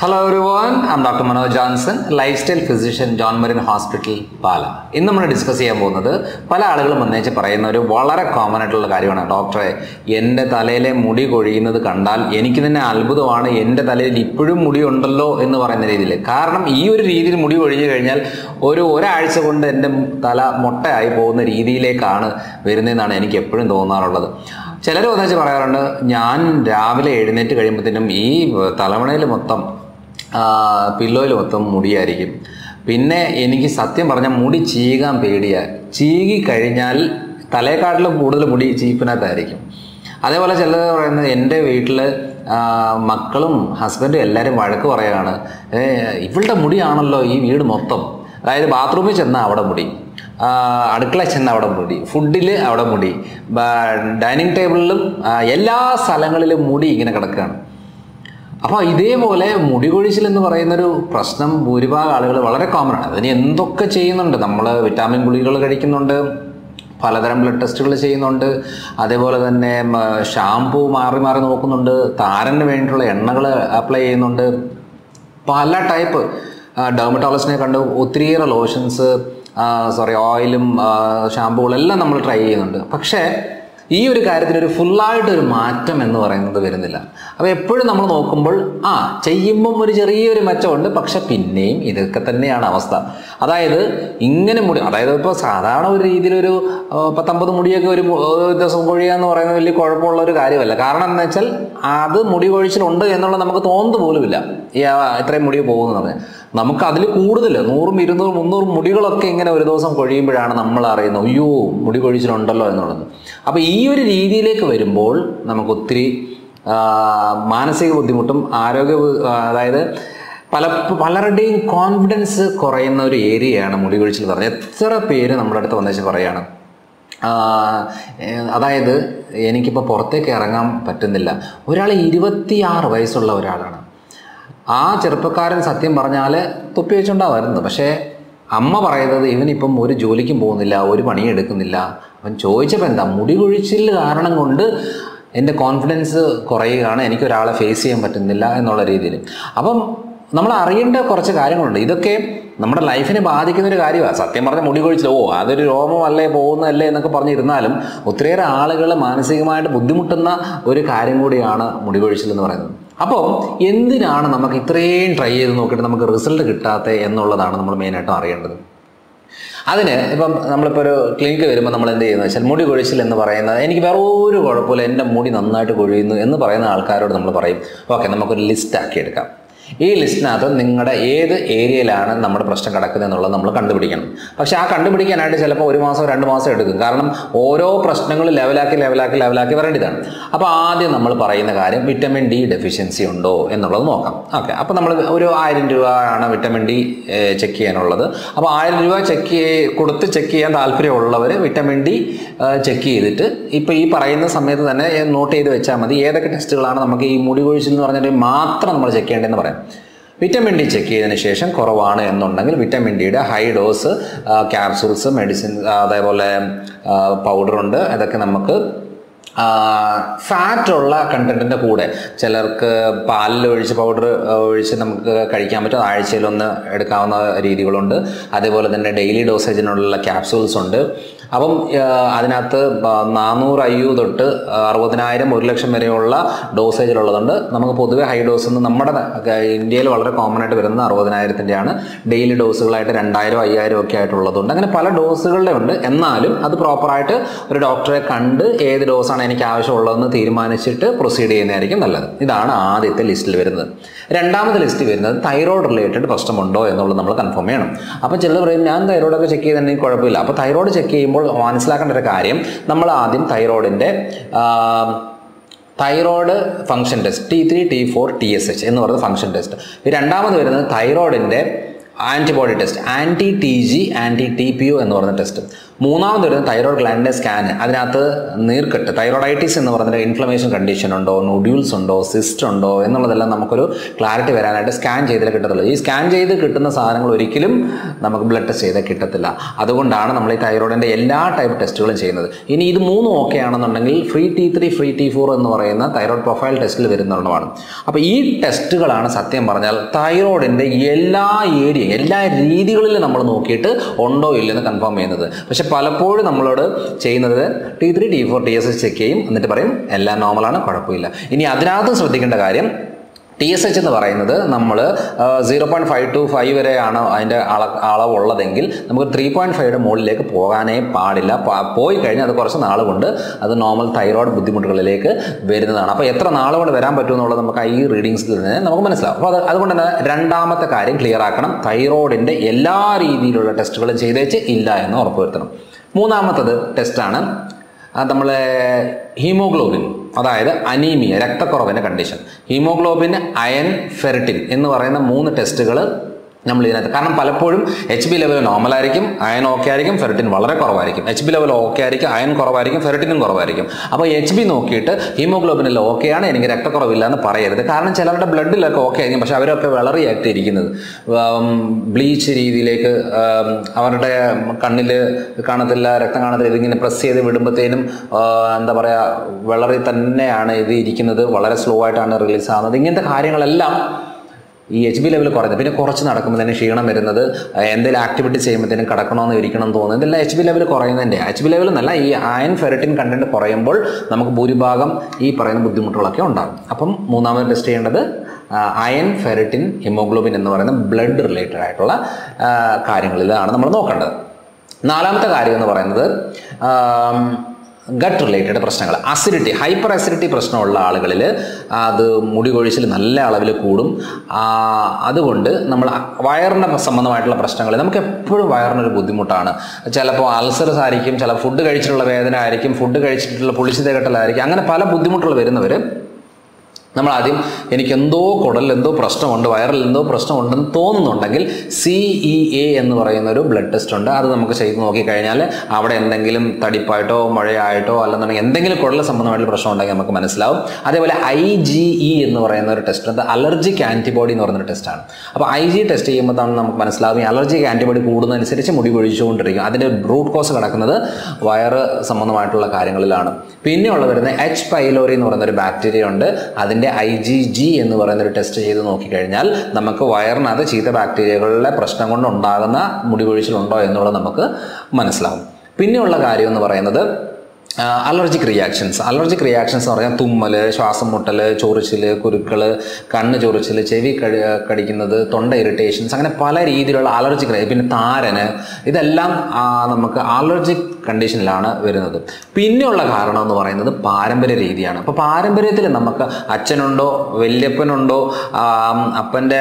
Hello everyone I'm doctor Manoj Johnson lifestyle physician John Marian hospital Pala ഇന്ന് നമ്മൾ discuss ചെയ്യാൻ പോകുന്നത് പല ആളുകളും വന്നേച്ച് പറയുന്ന ഒരു വളരെ കോമൺ ആയിട്ടുള്ള കാര്യമാണ്. ഡോക്ടറെ എന്റെ തലയിലെ മുടി കൊഴിയുന്നത് കണ്ടാൽ എനിക്ക് തന്നെ അത്ഭുതമാണ്. എന്റെ തലയിൽ ഇപ്പോഴും മുടി ഉണ്ടല്ലോ എന്ന് പറയുന്ന രീതിയിൽ. കാരണം ഈ ഒരു രീതിയിൽ മുടി കൊഴിഞ്ഞു കഴിഞ്ഞാൽ ഒരു ഒരാഴ്ച കൊണ്ട് എന്റെ തല മുട്ടയായി പോകുന്ന രീതിയിലേക്കാണ് വരുന്നതെന്നാണ് എനിക്ക് എപ്പോഴും തോന്നാറുള്ളത്. ചിലർ വന്നേച്ച് പറയാറുണ്ട് ഞാൻ രാവിലെ എഴുന്നേറ്റ് കഴിയുമ്പോഴത്തേനും ഈ തലമുണയിൽ മൊത്തം പില്ലോയിൽ മൊത്തം മുടിയായിരിക്കും. പിന്നെ എനിക്ക് സത്യം പറഞ്ഞാൽ മുടി ചീകാൻ പേടിയാ. ചീകി കഴിഞ്ഞാൽ തലേക്കാട്ടിലും കൂടുതൽ മുടി ചീപ്പിനകത്തായിരിക്കും. അതേപോലെ ചിലത് പറയുന്നത് എന്റെ വീട്ടിൽ മക്കളും ഹസ്ബൻഡും എല്ലാവരും വഴക്ക് പറയുകയാണ് "ഏ, ഇവളുടെ മുടിയാണല്ലോ ഈ വീട് മൊത്തം. അതായത് ബാത്റൂമിൽ ചെന്നാൽ അവിടെ മുടി അടുക്കള ചെന്നാൽ അവിടെ മുടി ഫുഡിൽ അവിടെ മുടി ഡൈനിങ് ടേബിളിലും എല്ലാ സ്ഥലങ്ങളിലും മുടി ഇങ്ങനെ കിടക്കുകയാണ് അപ്പോൾ ഇതേപോലെ മുടി കൊഴിച്ചിൽ എന്ന് പറയുന്നൊരു പ്രശ്നം ഭൂരിഭാഗം ആളുകൾ വളരെ കോമൺ ആണ്. അതിന് എന്തൊക്കെ ചെയ്യുന്നുണ്ട്? നമ്മൾ വിറ്റാമിൻ ഗുളികൾ കഴിക്കുന്നുണ്ട് പലതരം ബ്ലഡ് ടെസ്റ്റുകൾ ചെയ്യുന്നുണ്ട് അതേപോലെ തന്നെ ഷാംപൂ മാറി മാറി നോക്കുന്നുണ്ട് താരന് വേണ്ടിയിട്ടുള്ള എണ്ണകൾ അപ്ലൈ ചെയ്യുന്നുണ്ട്. പല ടൈപ്പ് ഡെർമറ്റോളജിനെ കണ്ട് ഒത്തിരിയേറെ ലോഷൻസ് സോറി ഓയിലും ഷാമ്പുകളെല്ലാം നമ്മൾ ട്രൈ ചെയ്യുന്നുണ്ട്. പക്ഷേ ഈ ഒരു കാര്യത്തിൽ ഒരു ഫുള്ളായിട്ടൊരു മാറ്റം എന്ന് പറയുന്നത് വരുന്നില്ല. അപ്പോൾ എപ്പോഴും നമ്മൾ നോക്കുമ്പോൾ ആ ചെയ്യുമ്പം ഒരു ചെറിയൊരു മെച്ചമുണ്ട് പക്ഷെ പിന്നെയും ഇതൊക്കെ തന്നെയാണ് അവസ്ഥ. അതായത് ഇങ്ങനെ മുടി അതായത് ഇപ്പോൾ സാധാരണ ഒരു രീതിയിലൊരു പത്തൊമ്പത് മുടിയൊക്കെ ഒരു ദിവസം കൊഴിയുക എന്ന് പറയുന്നത് വലിയ കുഴപ്പമുള്ള ഒരു കാര്യമല്ല. കാരണം എന്താ വെച്ചാൽ അത് മുടി കൊഴിച്ചിലുണ്ട് എന്നുള്ളത് നമുക്ക് തോന്നുന്നത് പോലുമില്ല. ഇത്രയും മുടി പോകുന്നു പറഞ്ഞാൽ നമുക്ക് അതിൽ കൂടുതൽ നൂറും ഇരുന്നൂറും മുന്നൂറും മുടികളൊക്കെ ഇങ്ങനെ ഒരു ദിവസം കൊഴിയുമ്പോഴാണ് നമ്മൾ അറിയുന്നത് അയ്യോ മുടി കൊഴിച്ചിലുണ്ടല്ലോ എന്നുള്ളത് അപ്പോൾ ഈ ഒരു രീതിയിലേക്ക് വരുമ്പോൾ നമുക്ക് ഒത്തിരി മാനസിക ബുദ്ധിമുട്ടും ആരോഗ്യ അതായത് പല പലരുടെയും കോൺഫിഡൻസ് കുറയുന്ന ഒരു ഏരിയയാണ് മുടി കൊഴിച്ചിൽ പറഞ്ഞത്. എത്ര പേര് നമ്മുടെ അടുത്ത് വന്നേച്ച് ഏ, അതായത് എനിക്കിപ്പോൾ പുറത്തേക്ക് ഇറങ്ങാൻ പറ്റുന്നില്ല. ഒരാൾ ഇരുപത്തിയാറ് വയസ്സുള്ള ഒരാളാണ്. ആ ചെറുപ്പക്കാരൻ സത്യം പറഞ്ഞാൽ തൊപ്പി വെച്ചുകൊണ്ടാണ് വരുന്നത് പക്ഷേ അമ്മ പറയുന്നത് ഇവനിപ്പം ഒരു ജോലിക്കും പോകുന്നില്ല ഒരു പണിയും എടുക്കുന്നില്ല. അവൻ ചോദിച്ചപ്പോൾ എന്താ മുടി കൊഴിച്ചിൽ കാരണം കൊണ്ട് എന്റെ കോൺഫിഡൻസ് കുറയുകയാണ് എനിക്കൊരാളെ ഫേസ് ചെയ്യാൻ പറ്റുന്നില്ല എന്നുള്ള രീതിയിൽ. അപ്പം നമ്മൾ അറിയേണ്ട കുറച്ച് കാര്യങ്ങളുണ്ട്. ഇതൊക്കെ നമ്മുടെ ലൈഫിനെ ബാധിക്കുന്ന ഒരു കാര്യമാണ് സത്യം പറഞ്ഞ മുടി കൊഴിച്ചിൽ ഓ അതൊരു രോമമല്ലേ പോകുന്നതല്ലേ എന്നൊക്കെ പറഞ്ഞിരുന്നാലും ഒത്തിരിയേറെ ആളുകൾ മാനസികമായിട്ട് ബുദ്ധിമുട്ടുന്ന ഒരു കാര്യം കൂടിയാണ് മുടി കൊഴിച്ചിൽ എന്ന് പറയുന്നത്. അപ്പോൾ എന്തിനാണ് നമുക്ക് ഇത്രയും ട്രൈ ചെയ്ത് നോക്കിയിട്ട് നമുക്ക് റിസൾട്ട് കിട്ടാത്തത് എന്നുള്ളതാണ് നമ്മൾ മെയിനായിട്ടും അറിയേണ്ടത്. അതിന് ഇപ്പം നമ്മളിപ്പോൾ ഒരു ക്ലിനിക്ക് വരുമ്പോൾ നമ്മൾ എന്ത് ചെയ്യുന്നത് വെച്ചാൽ മുടി കൊഴിച്ചിൽ എന്ന് പറയുന്നത് എനിക്ക് വേറെ ഒരു കുഴപ്പമില്ല എന്റെ മുടി നന്നായിട്ട് കൊഴിയുന്നു എന്ന് പറയുന്ന ആൾക്കാരോട് നമ്മൾ പറയും ഓക്കെ നമുക്കൊരു ലിസ്റ്റ് ആക്കി എടുക്കാം ഈ ലിസ്റ്റിനകത്ത് നിങ്ങളുടെ ഏത് ഏരിയയിലാണ് നമ്മുടെ പ്രശ്നം കിടക്കുന്നത് എന്നുള്ളത് നമ്മൾ കണ്ടുപിടിക്കണം. പക്ഷേ ആ കണ്ടുപിടിക്കാനായിട്ട് ചിലപ്പോൾ ഒരു മാസം രണ്ട് മാസം എടുക്കും. കാരണം ഓരോ പ്രശ്നങ്ങളും ലെവലാക്കി ലെവലാക്കി ലെവലാക്കി വരേണ്ടതാണ്. അപ്പോൾ ആദ്യം നമ്മൾ പറയുന്ന കാര്യം വിറ്റമിൻ ഡി ഡെഫിഷ്യൻസി ഉണ്ടോ എന്നുള്ളത് നോക്കാം. ഓക്കെ. അപ്പോൾ നമ്മൾ ഒരു ആയിരം രൂപ ആണ് വിറ്റമിൻ ഡി ചെക്ക് ചെയ്യാനുള്ളത്. അപ്പോൾ ആയിരം രൂപ ചെക്ക് കൊടുത്ത് ചെക്ക് ചെയ്യാൻ താല്പര്യമുള്ളവർ വിറ്റമിൻ ഡി ചെക്ക് ചെയ്തിട്ട് ഇപ്പോൾ ഈ പറയുന്ന സമയത്ത് തന്നെ നോട്ട് ചെയ്ത് വെച്ചാൽ മതി. ഏതൊക്കെ ടെസ്റ്റുകളാണ് നമുക്ക് ഈ മുടി കൊഴിച്ചിൽ എന്ന് പറഞ്ഞിട്ട് മാത്രം നമ്മൾ ചെക്ക് ചെയ്യേണ്ടതെന്ന് പറയാം. വിറ്റമിൻ ഡി ചെക്ക് ചെയ്തതിന് ശേഷം കുറവാണ് എന്നുണ്ടെങ്കിൽ വിറ്റമിൻ ഡിയുടെ ഹൈ ഡോസ് ക്യാപ്സൂൾസ് മെഡിസിൻ അതേപോലെ പൗഡറുണ്ട് അതൊക്കെ നമുക്ക് ഫാറ്റുള്ള കണ്ടന്റിന്റെ കൂടെ ചിലർക്ക് പാലിൽ ഒഴിച്ച് പൗഡർ ഒഴിച്ച് നമുക്ക് കഴിക്കാൻ പറ്റും. ആഴ്ചയിലൊന്ന് എടുക്കാവുന്ന രീതികളുണ്ട്. അതേപോലെ തന്നെ ഡെയിലി ഡോസേജിനുള്ള ക്യാപ്സൂൾസ് ഉണ്ട്. അപ്പം അതിനകത്ത് നാനൂറ് ഐ യു തൊട്ട് അറുപതിനായിരം ഒരു ലക്ഷം വരെയുള്ള ഡോസേജിലുള്ളതുണ്ട്. നമുക്ക് പൊതുവെ ഹൈ ഡോസ് എന്ന് നമ്മുടെ ഇന്ത്യയിൽ വളരെ കോമൺ ആയിട്ട് വരുന്നത് അറുപതിനായിരത്തിന്റെയാണ് ഡെയിലി ഡോസുകളായിട്ട് രണ്ടായിരം അയ്യായിരം ഒക്കെ ആയിട്ടുള്ളതുണ്ട്. അങ്ങനെ പല ഡോസുകളുടെ ഉണ്ട്. എന്നാലും അത് പ്രോപ്പറായിട്ട് ഒരു ഡോക്ടറെ കണ്ട് ഏത് ഡോസാണ് എനിക്ക് ആവശ്യമുള്ളതെന്ന് തീരുമാനിച്ചിട്ട് പ്രൊസീഡ് ചെയ്യുന്നതായിരിക്കും നല്ലത്. ഇതാണ് ആദ്യത്തെ ലിസ്റ്റിൽ വരുന്നത്. രണ്ടാമത്തെ ലിസ്റ്റ് വരുന്നത് തൈറോയ്ഡ് റിലേറ്റഡ് പ്രശ്നമുണ്ടോ എന്നുള്ളത് നമ്മൾ കൺഫേം ചെയ്യണം. അപ്പോൾ ചിലർ പറയും ഞാൻ തൈറോയ്ഡൊക്കെ ചെക്ക് ചെയ്തിട്ടുണ്ടെങ്കിൽ കുഴപ്പമില്ല. അപ്പോൾ തൈറോയ്ഡ് ചെക്ക് ചെയ്യുമ്പോൾ മനസ്സിലാക്കേണ്ട ഒരു കാര്യം നമ്മൾ ആദ്യം തൈറോയിഡിന്റെ thyroid function test T three T four T S H എന്ന് പറയുന്ന ഫംഗ്ഷൻ ടെസ്റ്റ് രണ്ടാമത് വരുന്നത് തൈറോയിഡിന്റെ antibody test anti T G anti T P O എന്ന് പറയുന്ന ടെസ്റ്റ് മൂന്നാമത് വരുന്നത് തൈറോയ്ഡ് ഗ്ലാൻഡിന്റെ സ്കാൻ അതിനകത്ത് നീർക്കെട്ട് തൈറോയിഡൈറ്റിസ് എന്ന് പറയുന്ന ഇൻഫ്ലമേഷൻ കണ്ടീഷൻ ഉണ്ടോ നൊഡ്യൂൾസ് ഉണ്ടോ സിസ്റ്റ് ഉണ്ടോ എന്നുള്ളതെല്ലാം നമുക്കൊരു ക്ലാരിറ്റി വരാനായിട്ട് സ്കാൻ ചെയ്തേ കിട്ടത്തുള്ളൂ. ഈ സ്കാൻ ചെയ്ത് കിട്ടുന്ന സാധനങ്ങൾ ഒരിക്കലും നമുക്ക് ബ്ലഡ് ടെസ്റ്റ് ചെയ്താൽ കിട്ടത്തില്ല. അതുകൊണ്ടാണ് നമ്മൾ ഈ തൈറോയിഡിന്റെ എല്ലാ ടൈപ്പ് ടെസ്റ്റുകളും ചെയ്യുന്നത്. ഇനി ഇത് മൂന്നും ഓക്കെ ആണെന്നുണ്ടെങ്കിൽ free T three free T four എന്ന് പറയുന്ന തൈറോയ്ഡ് പ്രൊഫൈൽ ടെസ്റ്റിൽ വരുന്നതാണ് അപ്പോൾ ഈ ടെസ്റ്റുകളാണ് സത്യം പറഞ്ഞാൽ തൈറോയിഡിന്റെ എല്ലാ ഏരിയ എല്ലാ രീതികളിലും നമ്മൾ നോക്കിയിട്ട് ഉണ്ടോ ഇല്ലെന്ന് കൺഫേം ചെയ്യുന്നത്. പക്ഷെ പലപ്പോഴും നമ്മളോട് ചെയ്യുന്നത് T three T four T S check ചെയ്യും. എന്നിട്ട് പറയും എല്ലാം നോർമലാണ് കുഴപ്പമില്ല. ഇനി അതിനകത്ത് ശ്രദ്ധിക്കേണ്ട കാര്യം ടി എസ് എച്ച് എന്ന് പറയുന്നത് നമ്മൾ zero point five to five വരെയാണ് അതിന്റെ അള അളവുള്ളതെങ്കിൽ നമുക്ക് ത്രീ പോയിന്റ് ഫൈവയുടെ മുകളിലേക്ക് പോകാനേ പാടില്ല. പോയി കഴിഞ്ഞാൽ അത് കുറച്ച് നാൾ കൊണ്ട് അത് നോർമൽ തൈറോയ്ഡ് ബുദ്ധിമുട്ടുകളിലേക്ക് വരുന്നതാണ്. അപ്പോൾ എത്ര നാൾ കൊണ്ട് വരാൻ പറ്റുമെന്നുള്ളത് നമുക്ക് ഈ റീഡിങ്സിൽ നിന്ന് നമുക്ക് മനസ്സിലാവും. അപ്പോൾ അത് അതുകൊണ്ട് തന്നെ രണ്ടാമത്തെ കാര്യം ക്ലിയർ ആക്കണം. തൈറോയിഡിന്റെ എല്ലാ രീതിയിലുള്ള ടെസ്റ്റുകളും ചെയ്തേച്ച് ഇല്ല എന്ന് ഉറപ്പുവരുത്തണം. മൂന്നാമത്തത് ടെസ്റ്റാണ് നമ്മളെ ഹീമോഗ്ലോബിൻ അതായത് അനീമിയ രക്തക്കുറവിന്റെ കണ്ടീഷൻ ഹീമോഗ്ലോബിൻ അയൺ ഫെറിറ്റിൻ എന്ന് പറയുന്ന മൂന്ന് ടെസ്റ്റുകൾ നമ്മൾ ഇതിനകത്ത്. കാരണം പലപ്പോഴും എച്ച് ബി ലെവൽ നോർമൽ ആയിരിക്കും അയൺ ഓക്കെ ആയിരിക്കും ഫെറിറ്റിൻ വളരെ കുറവായിരിക്കും. എച്ച് ബി ലെവൽ ഓക്കെ ആയിരിക്കും അയൺ കുറവായിരിക്കും ഫെറിറ്റിനും കുറവായിരിക്കും. അപ്പോൾ എച്ച് ബി നോക്കിയിട്ട് ഹീമോഗ്ലോബിനെല്ലാം ഓക്കെയാണ് എനിക്ക് രക്തക്കുറവില്ല എന്ന് പറയരുത്. കാരണം ചിലരുടെ ബ്ലഡിലൊക്കെ ഓക്കെ ആയിരിക്കും പക്ഷേ അവരൊക്കെ വിളറിയായിട്ട് ഇരിക്കുന്നത് ബ്ലീച്ച് രീതിയിലേക്ക് അവരുടെ കണ്ണിൽ കാണത്തില്ല രക്തം കാണത്തില്ല ഇതിങ്ങനെ പ്രസ് ചെയ്ത് വിടുമ്പോഴത്തേനും എന്താ പറയുക വിളറി തന്നെയാണ് ഇത് ഇരിക്കുന്നത്. വളരെ സ്ലോ ആയിട്ടാണ് റിലീസ് ആകുന്നത് ഇങ്ങനത്തെ കാര്യങ്ങളെല്ലാം ഈ എച്ച് ബി ലെവൽ കുറയുന്നത് പിന്നെ കുറച്ച് നടക്കുമ്പോൾ തന്നെ ക്ഷീണം വരുന്നത് എന്തെങ്കിലും ആക്ടിവിറ്റി ചെയ്യുമ്പോഴത്തേനും കിടക്കണമെന്ന് ഇരിക്കണം തോന്നുന്നത് ഇതെല്ലാം എച്ച് ബി ലെവൽ കുറയുന്നതിന്റെ എച്ച് ബി ലെവൽ എന്നല്ല ഈ അയൺ ഫെറിറ്റിൻ കണ്ടന്റ് കുറയുമ്പോൾ നമുക്ക് ഭൂരിഭാഗം ഈ പറയുന്ന ബുദ്ധിമുട്ടുകളൊക്കെ ഉണ്ടാകും. അപ്പം മൂന്നാമത് ടെസ്റ്റ് ചെയ്യേണ്ടത് അയൺ ഫെറിറ്റിൻ ഹിമോഗ്ലോബിൻ എന്ന് പറയുന്ന ബ്ലഡ് റിലേറ്റഡ് ആയിട്ടുള്ള കാര്യങ്ങൾ കാര്യങ്ങളിലാണ് നമ്മൾ നോക്കേണ്ടത്. നാലാമത്തെ കാര്യം എന്ന് പറയുന്നത് ഗട്ട് റിലേറ്റഡ് പ്രശ്നങ്ങൾ. അസിഡിറ്റി ഹൈപ്പർ അസിഡിറ്റി പ്രശ്നമുള്ള ആളുകളിൽ അത് മുടി കൊഴിച്ചിൽ നല്ല അളവിൽ കൂടും. അതുകൊണ്ട് നമ്മൾ വയറിന് സംബന്ധമായിട്ടുള്ള പ്രശ്നങ്ങൾ നമുക്ക് എപ്പോഴും വയറിനൊരു ബുദ്ധിമുട്ടാണ്. ചിലപ്പോൾ അൾസറസ് ആയിരിക്കും ചില ഫുഡ് കഴിച്ചിട്ടുള്ള വേദന ആയിരിക്കും ഫുഡ് കഴിച്ചിട്ടുള്ള പുളിച്ചു കെട്ടലായിരിക്കും അങ്ങനെ പല ബുദ്ധിമുട്ടുകൾ വരുന്നവർ നമ്മൾ ആദ്യം എനിക്ക് എന്തോ കുടലിൽ എന്തോ പ്രശ്നമുണ്ട് വയറിൽ എന്തോ പ്രശ്നമുണ്ടെന്ന് തോന്നുന്നുണ്ടെങ്കിൽ സി ഇ എ എന്ന് പറയുന്ന ഒരു ബ്ലഡ് ടെസ്റ്റ് ഉണ്ട്. അത് നമുക്ക് ചെയ്ത് നോക്കിക്കഴിഞ്ഞാൽ അവിടെ എന്തെങ്കിലും തടിപ്പായിട്ടോ മഴയായിട്ടോ അല്ലെന്നുണ്ടെങ്കിൽ എന്തെങ്കിലും കുടൽ സംബന്ധമായിട്ടുള്ള പ്രശ്നം ഉണ്ടെങ്കിൽ നമുക്ക് മനസ്സിലാവും. അതേപോലെ ഐ ജി ഇ എന്ന് പറയുന്ന ഒരു ടെസ്റ്റ് അത് അലർജിക് ആന്റിബോഡി എന്ന് പറയുന്ന ടെസ്റ്റാണ് അപ്പോൾ ഐ ജി ടെസ്റ്റ് ചെയ്യുമ്പോഴാണ് നമുക്ക് മനസ്സിലാവും ഈ അലർജിക് ആന്റിബോഡി കൂടുന്നതനുസരിച്ച് മുടി കൊഴിച്ചുകൊണ്ടിരിക്കും. അതിന്റെ റൂട്ട് കോസ് കിടക്കുന്നത് വയറ് സംബന്ധമായിട്ടുള്ള കാര്യങ്ങളിലാണ്. പിന്നെയുള്ള വരുന്ന എച്ച് പൈലോറി എന്ന് പറയുന്ന ഒരു ബാക്ടീരിയ ഉണ്ട് അതിന്റെ ഐ ജി ജി എന്ന് പറയുന്ന ഒരു ടെസ്റ്റ് ചെയ്ത് നോക്കിക്കഴിഞ്ഞാൽ നമുക്ക് വയറിനകത്ത് ചീത്ത ബാക്ടീരിയകളുടെ പ്രശ്നം കൊണ്ടുണ്ടാകുന്ന മുടി കൊഴിച്ചിലുണ്ടോ എന്നുള്ളത് നമുക്ക് മനസ്സിലാവും. പിന്നെയുള്ള കാര്യം എന്ന് പറയുന്നത് അലർജിക് റിയാക്ഷൻസ് അലർജിക് റിയാക്ഷൻസ് എന്ന് പറഞ്ഞാൽ തുമ്മൽ ശ്വാസം മുട്ടൽ ചൊറിച്ചിൽ കുരുക്കൾ കണ്ണ് ചൊറിച്ചിൽ ചെവി കടി കടിക്കുന്നത് തൊണ്ട ഇറിറ്റേഷൻസ് അങ്ങനെ പല രീതിയിലുള്ള അലർജിക് പിന്നെ താരന് ഇതെല്ലാം നമുക്ക് അലർജിക് കണ്ടീഷനിലാണ് വരുന്നത്. പിന്നെയുള്ള കാരണം എന്ന് പറയുന്നത് പാരമ്പര്യ രീതിയാണ്. അപ്പോൾ പാരമ്പര്യത്തിൽ നമുക്ക് അച്ഛനുണ്ടോ വല്യപ്പനുണ്ടോ അപ്പന്റെ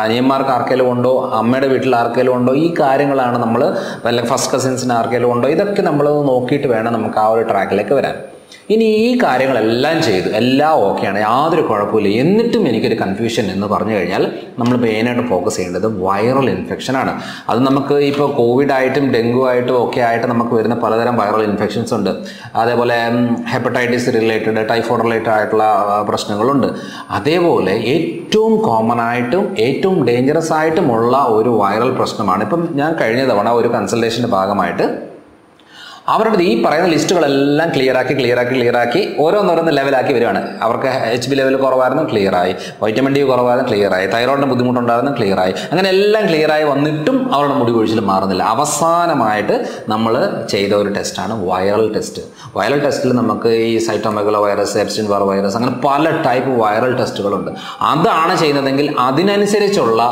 അനിയന്മാർക്ക് ആർക്കെങ്കിലും ഉണ്ടോ അമ്മയുടെ വീട്ടിൽ ആർക്കെങ്കിലും ഉണ്ടോ ഈ കാര്യങ്ങളാണ് നമ്മൾ വല്ല ഫസ്റ്റ് കസിൻസിന് ആർക്കെങ്കിലും ഉണ്ടോ ഇതൊക്കെ നമ്മൾ നോക്കിയിട്ട് വേണം നമുക്ക് ആ ഒരു ട്രാക്കിലേക്ക് വരാൻ. ഇനി ഈ കാര്യങ്ങളെല്ലാം ചെയ്തു എല്ലാം ഓക്കെയാണ് യാതൊരു കുഴപ്പമില്ല എന്നിട്ടും എനിക്കൊരു കൺഫ്യൂഷൻ എന്ന് പറഞ്ഞു കഴിഞ്ഞാൽ നമ്മൾ മെയിനായിട്ട് ഫോക്കസ് ചെയ്യേണ്ടത് വൈറൽ ഇൻഫെക്ഷനാണ് അത് നമുക്ക് ഇപ്പോൾ കോവിഡ് ആയിട്ടും ഡെങ്കു ആയിട്ടും ഒക്കെ ആയിട്ട് നമുക്ക് വരുന്ന പലതരം വൈറൽ ഇൻഫെക്ഷൻസ് ഉണ്ട്. അതേപോലെ ഹെപ്പറ്റൈറ്റിസ് റിലേറ്റഡ് ടൈഫോയിഡ് റിലേറ്റഡ് ആയിട്ടുള്ള പ്രശ്നങ്ങളുണ്ട്. അതേപോലെ ഏറ്റവും കോമൺ ആയിട്ടും ഏറ്റവും ഡേഞ്ചറസ് ആയിട്ടുമുള്ള ഒരു വൈറൽ പ്രശ്നമാണ്. ഇപ്പം ഞാൻ കഴിഞ്ഞ തവണ ഒരു കൺസൾട്ടേഷന്റെ ഭാഗമായിട്ട് അവരുടെ ഈ പറയുന്ന ലിസ്റ്റുകളെല്ലാം ക്ലിയർ ആക്കി ക്ലിയർ ആക്കി ക്ലിയർ ആക്കി ഓരോന്നോരോന്ന് ലെവലാക്കി വരുവാണ്. അവർക്ക് എച്ച് ബി ലെവൽ കുറവായിരുന്നു ക്ലിയർ ആയി. വൈറ്റമിൻ ഡി കുറവായിരുന്നു ക്ലിയർ ആയി. തൈറോയിഡിന് ബുദ്ധിമുട്ടുണ്ടായിരുന്നു ക്ലിയർ ആയി. അങ്ങനെ എല്ലാം ക്ലിയർ ആയി വന്നിട്ടും അവരുടെ മുടി കൊഴിച്ചിൽ മാറുന്നില്ല. അവസാനമായിട്ട് നമ്മൾ ചെയ്ത ഒരു ടെസ്റ്റാണ് വൈറൽ ടെസ്റ്റ് വൈറൽ ടെസ്റ്റിൽ നമുക്ക് ഈ സൈറ്റോമെഗലോ വൈറസ് എപ്സിൻ വാർ വൈറസ് അങ്ങനെ പല ടൈപ്പ് വൈറൽ ടെസ്റ്റുകളുണ്ട് അതാണ് ചെയ്യുന്നതെങ്കിൽ അതിനനുസരിച്ചുള്ള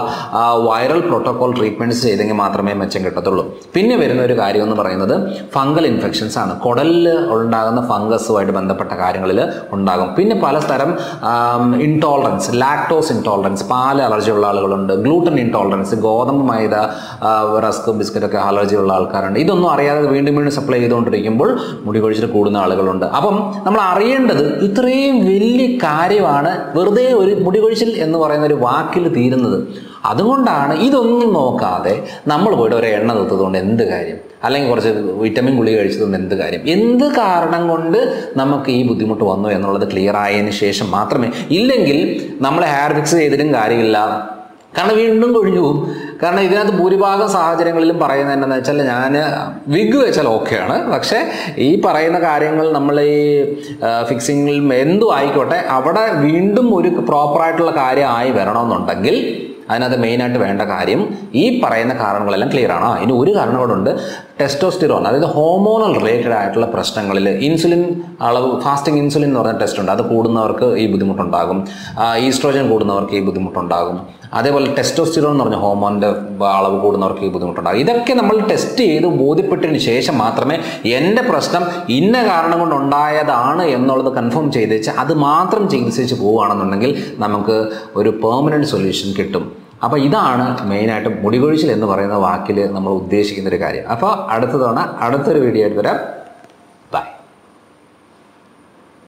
വൈറൽ പ്രോട്ടോകോൾ ട്രീറ്റ്മെന്റ്സ് ചെയ്തെങ്കിൽ മാത്രമേ മെച്ചം കിട്ടത്തുള്ളൂ. പിന്നെ വരുന്ന ഒരു കാര്യം എന്ന് പറയുന്നത് ഫംഗൽ ഇൻഫെക്ഷൻസ് ആണ്. കുടലിൽ ഉണ്ടാകുന്ന ഫംഗസുമായിട്ട് ബന്ധപ്പെട്ട കാര്യങ്ങളിൽ ഉണ്ടാകും. പിന്നെ പലതരം ഇൻടോളറൻസ് ലാക്ടോസ് ഇൻടോളറൻസ് പാൽ അലർജി ഉള്ള ആളുകളുണ്ട്. ഗ്ലൂട്ടൻ ഇൻടോളറൻസ് ഗോതമ്പ് മൈദ റസ്ക് ബിസ്ക്കറ്റൊക്കെ അലർജി ഉള്ള ആൾക്കാരുണ്ട്. ഇതൊന്നും അറിയാതെ വീണ്ടും വീണ്ടും സപ്ലൈ ചെയ്തുകൊണ്ടിരിക്കുമ്പോൾ മുടി കൊഴിച്ചിൽ കൂടുന്ന ആളുകളുണ്ട്. അപ്പം നമ്മൾ അറിയേണ്ടത് ഇത്രയും വലിയ കാര്യമാണ് വെറുതെ ഒരു മുടി കൊഴിച്ചിൽ എന്ന് പറയുന്ന ഒരു വാക്കിൽ തീരുന്നത്. അതുകൊണ്ടാണ് ഇതൊന്നും നോക്കാതെ നമ്മൾ പോയിട്ട് ഒരു എണ്ണ തൊത്തതുകൊണ്ട് എന്ത് കാര്യം? അല്ലെങ്കിൽ കുറച്ച് വിറ്റമിൻ ഗുളി കഴിച്ചതുകൊണ്ട് എന്ത് കാര്യം? എന്ത് കാരണം കൊണ്ട് നമുക്ക് ഈ ബുദ്ധിമുട്ട് വന്നു എന്നുള്ളത് ക്ലിയർ ആയതിനു ശേഷം മാത്രമേ ഇല്ലെങ്കിൽ നമ്മൾ ഹെയർ ഫിക്സ് ചെയ്തിട്ടും കാര്യമില്ല. കാരണം വീണ്ടും കൊഴിഞ്ഞു പോകും. കാരണം ഇതിനകത്ത് ഭൂരിഭാഗം സാഹചര്യങ്ങളിലും പറയുന്നത് എന്താണെന്ന് വെച്ചാൽ ഞാൻ വിഗ് വെച്ചാൽ ഓക്കെയാണ് പക്ഷേ ഈ പറയുന്ന കാര്യങ്ങൾ നമ്മൾ ഈ ഫിക്സിങ്ങിൽ എന്തും ആയിക്കോട്ടെ അവിടെ വീണ്ടും ഒരു പ്രോപ്പറായിട്ടുള്ള കാര്യമായി വരണമെന്നുണ്ടെങ്കിൽ അതിനകത്ത് മെയിനായിട്ട് വേണ്ട കാര്യം ഈ പറയുന്ന കാരണങ്ങളെല്ലാം ക്ലിയർ ആണ്. ഇനി ഒരു കാരണം കൂടെ ഉണ്ട്. ടെസ്റ്റോസ്റ്റിറോൺ അതായത് ഹോമോണൽ റിലേറ്റഡ് ആയിട്ടുള്ള പ്രശ്നങ്ങളിൽ ഇൻസുലിൻ അളവ് ഫാസ്റ്റിംഗ് ഇൻസുലിൻ എന്ന് പറഞ്ഞ ടെസ്റ്റ് ഉണ്ട്. അത് കൂടുന്നവർക്ക് ഈ ബുദ്ധിമുട്ടുണ്ടാകും. ഈസ്ട്രോജൻ കൂടുന്നവർക്ക് ഈ ബുദ്ധിമുട്ടുണ്ടാകും. അതേപോലെ ടെസ്റ്റോസ്റ്റിറോൺ എന്ന് പറഞ്ഞ ഹോമോണിന്റെ അളവ് കൂടുന്നവർക്ക് ഈ ബുദ്ധിമുട്ടുണ്ടാകും. ഇതൊക്കെ നമ്മൾ ടെസ്റ്റ് ചെയ്ത് ബോധ്യപ്പെട്ടതിന് ശേഷം മാത്രമേ എന്റെ പ്രശ്നം ഇന്ന കാരണം കൊണ്ടുണ്ടായതാണ് എന്നുള്ളത് കൺഫേം ചെയ്ത് അത് മാത്രം ചികിത്സിച്ച് പോവുകയാണെന്നുണ്ടെങ്കിൽ നമുക്ക് ഒരു പെർമനന്റ് സൊല്യൂഷൻ കിട്ടും. അപ്പോൾ ഇതാണ് മെയിനായിട്ട് മുടികൊഴിച്ചിൽ എന്ന് പറയുന്ന വാക്കിൽ നമ്മൾ ഉദ്ദേശിക്കുന്ന ഒരു കാര്യം. അപ്പോൾ അടുത്ത തവണ അടുത്തൊരു വീഡിയോ ആയിട്ട് വരാം.